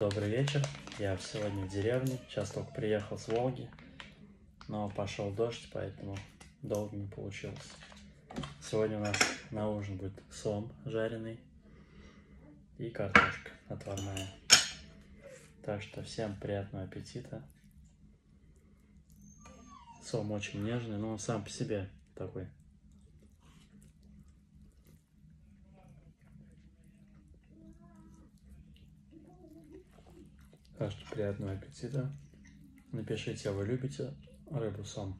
Добрый вечер. Я сегодня в деревне. Сейчас только приехал с Волги. Но пошел дождь, поэтому долго не получилось. Сегодня у нас на ужин будет сом жареный и картошка отварная. Так что всем приятного аппетита. Сом очень нежный, но он сам по себе такой. Так что приятного аппетита. Напишите, вы любите рыбу сом.